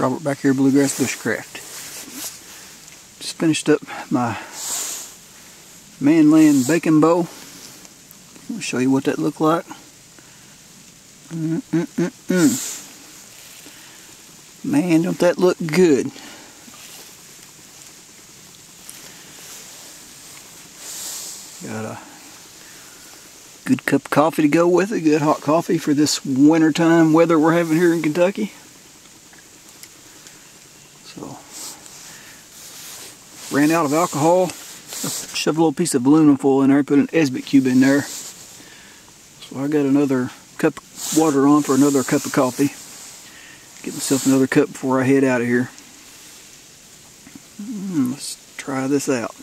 Robert back here, Bluegrass Bushcraft. Just finished up my Manland bacon Bowl. I'll show you what that looked like. Mm -mm -mm Man, don't that look good. Got a good cup of coffee to go with it, good hot coffee for this wintertime weather we're having here in Kentucky. So, ran out of alcohol, shoved a little piece of aluminum foil in there, put an Esbit cube in there. So I got another cup of water on for another cup of coffee. Get myself another cup before I head out of here. Mm, let's try this out.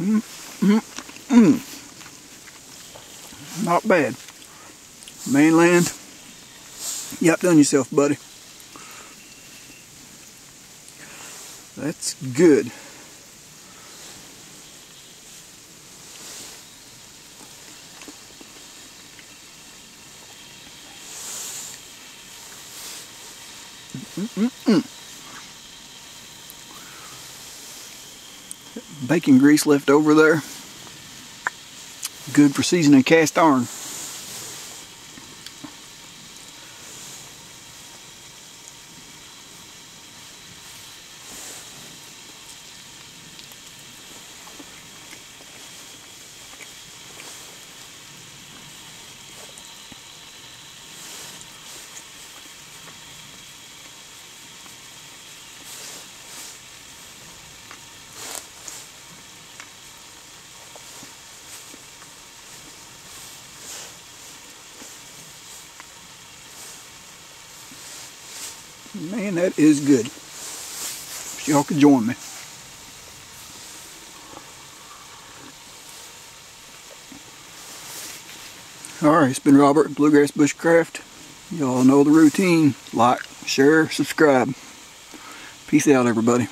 Mm, mm, mm. Not bad. Manland, You outdone yourself, buddy. That's good. Mm Bacon grease left over there. Good for seasoning cast iron. Man, that is good. Y'all can join me. Alright, it's been Robert, Bluegrass Bushcraft. Y'all know the routine. Like, share, subscribe. Peace out, everybody.